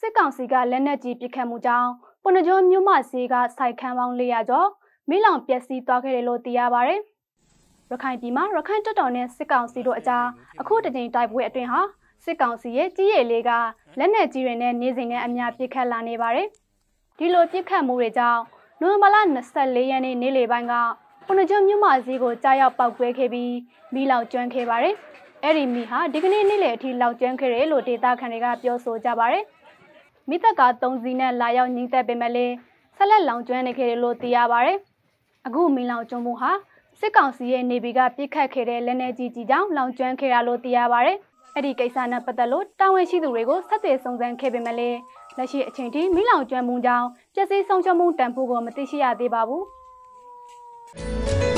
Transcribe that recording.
စစ်ကောင်စီကလက်နက်ကြီးပစ်ခတ်မှုကြောင့်ပုဏ္ဏကျွန်းမြို့မစီကစိုက်ခန်းပေါင်း400ကျော်မိလောင်ပျက်စီးသွားခဲ့တယ်လို့သိရပါဗျ။ရခိုင်ပြည်မှာရခိုင်တပ်တော်နဲ့စစ်ကောင်စီတို့အကြားအခုတကြိမ်တိုက်ပွဲအတွင်းဟာစစ်ကောင်စီရဲ့ကြီးရည်လေးကလက်နက်ကြီးတွေနဲ့နေစဉ်နဲ့အများပစ်ခတ်လာနေပါတယ်။ဒီလိုပစ်ခတ်မှုတွေကြောင့်နိုဝင်ဘာလ24ရက်နေ့နေ့လယ်ပိုင်းကပုဏ္ဏကျွန်းမြို့မစီကိုကြားရောက်ပောက်ကွဲခဲ့ပြီးမိလောင်ကျွမ်းခဲ့ပါတယ်။အဲ့ဒီမိဟာဒီကနေ့နေ့လယ်အထိလောက်ကျွမ်းခဲ့တယ်လို့ဒေသခံတွေကပြောဆိုကြပါတယ်။ မိသက်က3စီးနဲ့လာရောက်ညီသက်ပေမဲ့လည်းဆက်လက်လောင်ကျွမ်းနေခဲ့တယ်လို့သိရပါတယ်။အခုမိလောင်ကျွမ်းမှုဟာစစ်ကောင်စီရဲ့နေဗီကပြစ်ခတ်ခဲ့တဲ့လက်နက်ကြီးကြီးကြောင့်လောင်ကျွမ်းခဲ့ရလို့သိရပါတယ်။အဲ့ဒီကိစ္စနဲ့ပတ်သက်လို့တာဝန်ရှိသူတွေကိုဆက်သွယ်စုံစမ်းခဲ့ပေမဲ့လည်းလက်ရှိအချိန်ထိမိလောင်ကျွမ်းမှုကြောင့်ပျက်စီးဆုံးရှုံးမှုတန်ဖိုးကိုမသိရှိရသေးပါဘူး။